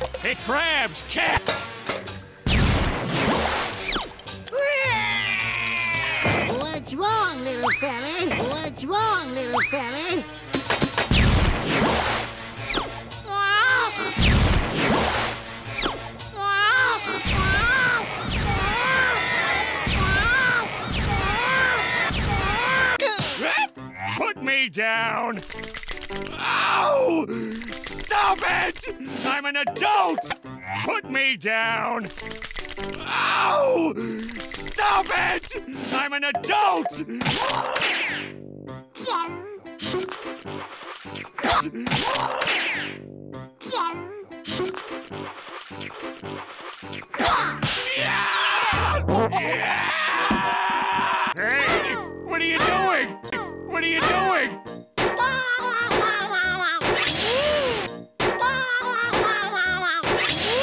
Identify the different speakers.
Speaker 1: It Krabs, cat.
Speaker 2: What's wrong, little feller? What's wrong, little feller?
Speaker 1: Put me down. Ow! Stop it! I'm an adult! Put me down! Ow! Stop it! I'm an adult! Yeah! Hey! What are you doing? What are you doing?
Speaker 2: Yeah.